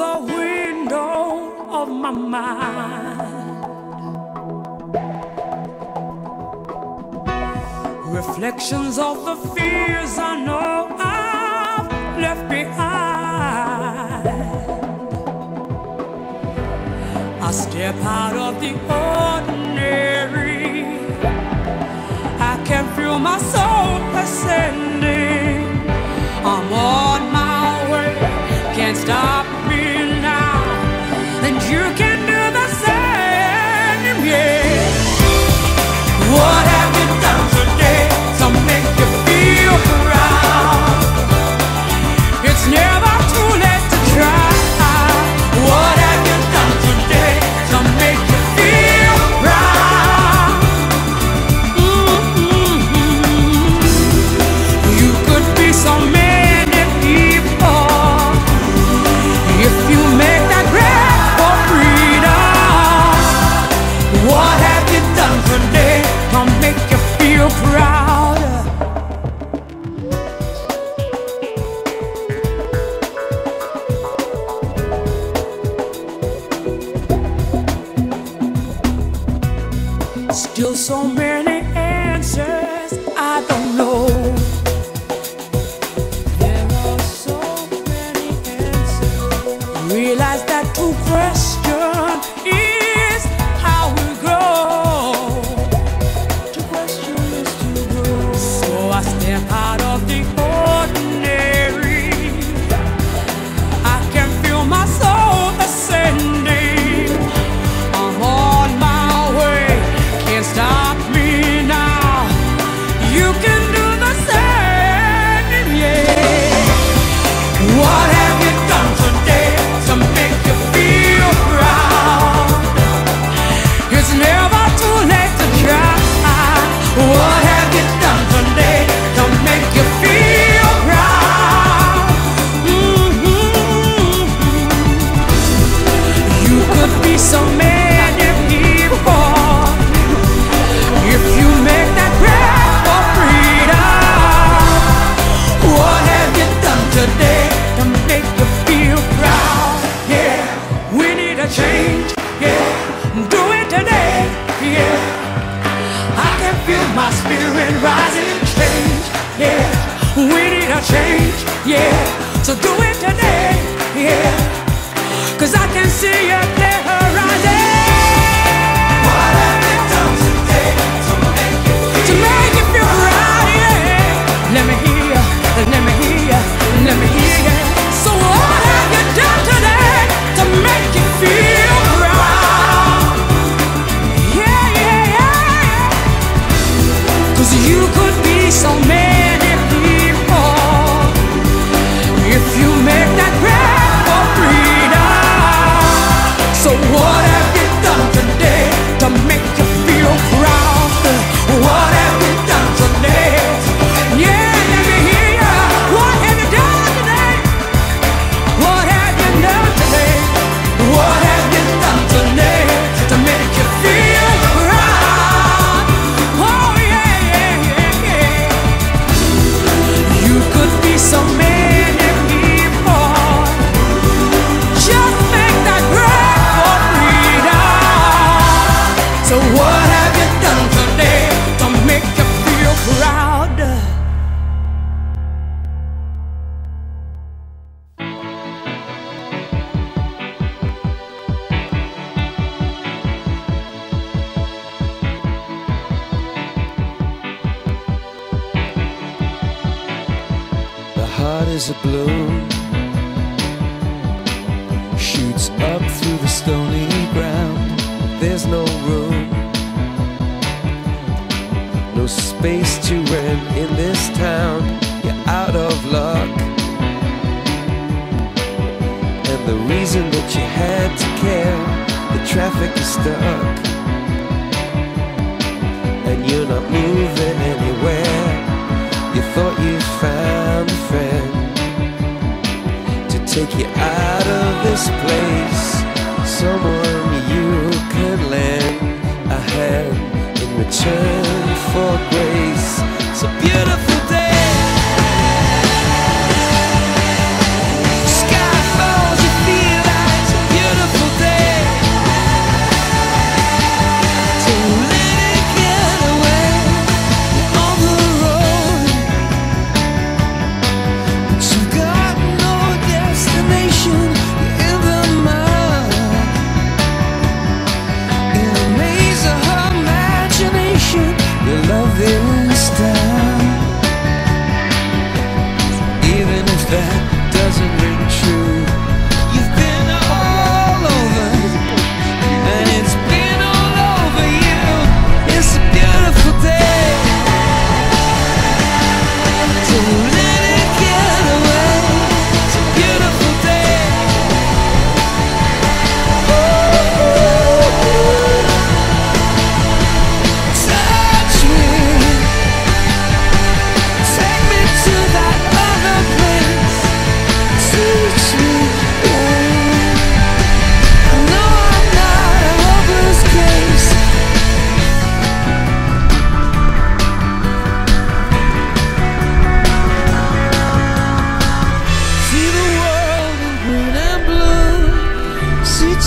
the window of my mind. Reflections of the fears I know I've left behind. I step out of the ordinary. Cause you could be so many So what have you done today to make you feel proud? The heart is a bloom Shoots up through the stony ground There's no room space to rent in this town. You're out of luck. And the reason that you had to care, the traffic is stuck. And you're not moving anywhere. You thought you found a friend to take you out of this place. Someone you could lend a hand in return for grace. So beautiful.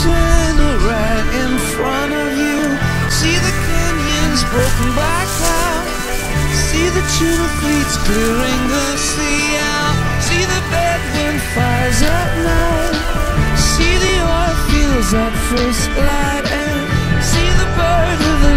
center right in front of you. See the canyons broken by cloud. See the tuna fleets clearing the sea out. See the bedwind fires at night. See the oil fields at first light. And see the bird of the